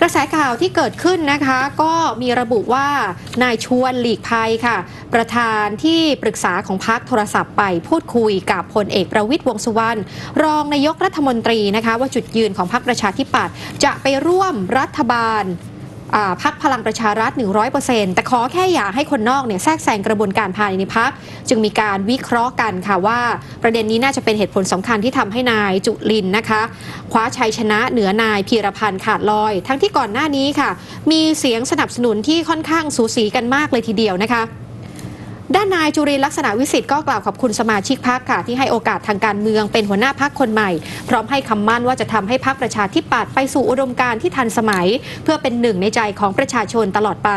กระแสข่าวที่เกิดขึ้นนะคะ ก็มีระบุว่านายชวนหลีกภัยค่ะ ประธานที่ปรึกษาของพักโทรศัพท์ไปพูดคุยกับพลเอกประวิทย์วงสุวรรณรองนายกรัฐมนตรีนะคะ ว่าจุดยืนของพรรคประชาธิปัตย์จะไปร่วมรัฐบาล พักพลังประชารัฐ 100%แต่ขอแค่อย่าให้คนนอกเนี่ยแทรกแซงกระบวนการภายในพัก จึงมีการวิเคราะห์กันค่ะว่า ประเด็นนี้น่าจะเป็นเหตุผลสำคัญที่ทำให้นายจุลินนะคะ คว้าชัยชนะเหนือนายพีรพันธ์ขาดลอย ทั้งที่ก่อนหน้านี้ค่ะ มีเสียงสนับสนุนที่ค่อนข้างสูสีกันมากเลยทีเดียวนะคะ ด้านนายจุรินลักษณะวิสิทธ์ก็กล่าวขอบคุณสมาชิกพักค่ะ ที่ให้โอกาสทางการเมืองเป็นหัวหน้าพักคนใหม่ พร้อมให้คำมั่นว่าจะทำให้พักประชาธิปัตย์ไปสู่อุดมการณ์ที่ทันสมัย เพื่อเป็นหนึ่งในใจของประชาชนตลอดไป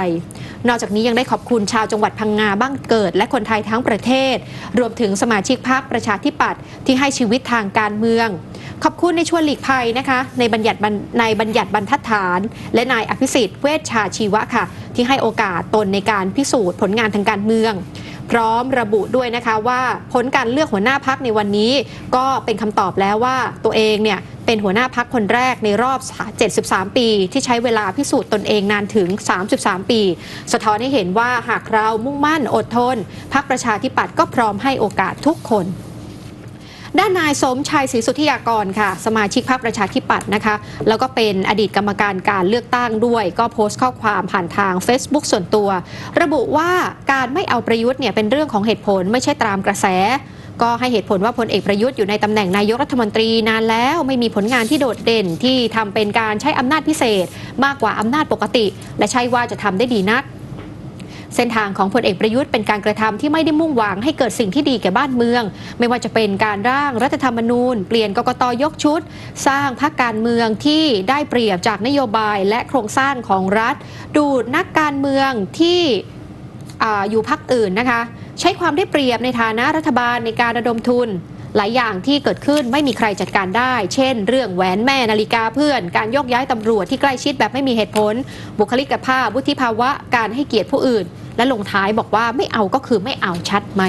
นอกจากนี้ยังได้ขอบคุณชาวจังหวัดพังงาบ้างเกิด และคนไทยทั้งประเทศ รวมถึงสมาชิกพักประชาธิปัตย์ที่ให้ชีวิตทางการเมือง ขอบคุณในชวนหลีกภัยนะคะในบัญญัติในบัญญัติบรรทัดฐาน และนายอภิสิทธิ์เวชชาชีวะค่ะ ที่ให้โอกาสตนในการพิสูจน์ผลงานทางการเมือง พร้อมระบุด้วยนะคะว่าผลการเลือกหัวหน้าพักในวันนี้ ก็เป็นคำตอบแล้วว่าตัวเองเนี่ยเป็นหัวหน้าพักคนแรกในรอบ 73 ปี ที่ใช้เวลาพิสูจน์ตนเองนานถึง 33 ปี สะท้อนให้เห็นว่าหากเรามุ่งมั่นอดทนพักประชาธิปัตย์ก็พร้อมให้โอกาสทุกคน ด้านนายสมชัยศรีสุทธิยากรค่ะ สมาชิกพรรคประชาธิปัตย์นะคะ แล้วก็เป็นอดีตกรรมการการเลือกตั้งด้วย ก็โพสต์ข้อความผ่านทาง Facebook ส่วนตัว ระบุว่าการไม่เอาประยุทธ์เนี่ยเป็นเรื่องของเหตุผลไม่ใช่ตามกระแส ก็ให้เหตุผลว่าพลเอกประยุทธ์อยู่ในตำแหน่งนายกรัฐมนตรีนานแล้วไม่มีผลงานที่โดดเด่นที่ทำเป็นการใช้อำนาจพิเศษ มากกว่าอำนาจปกติ และใช่ว่าจะทำได้ดีนัก เส้นทางของพลเอกประยุทธ์เป็นการกระทำที่ไม่ได้มุ่งหวังให้เกิดสิ่งที่ดีแก่บ้านเมือง ไม่ว่าจะเป็นการร่างรัฐธรรมนูญ เปลี่ยนกกตยกชุด สร้างพรรคการเมืองที่ได้เปรียบจากนโยบายและโครงสร้างของรัฐ ดูดนักการเมืองที่ออยู่พรรคอื่นนะคะ ใช้ความได้เปรียบในฐานะรัฐบาลในการระดมทุนหลายอย่างที่เกิดขึ้นไม่มีใครจัดการได้ เช่น เรื่องแหวนแม่นาฬิกาเพื่อน การยกย้ายตำรวจที่ใกล้ชิดแบบไม่มีเหตุผล บุคลิกภาพวุฒิภาวะ การให้เกียรติผู้อื่น และลงท้ายบอกว่าไม่เอาก็คือไม่เอาชัดไหม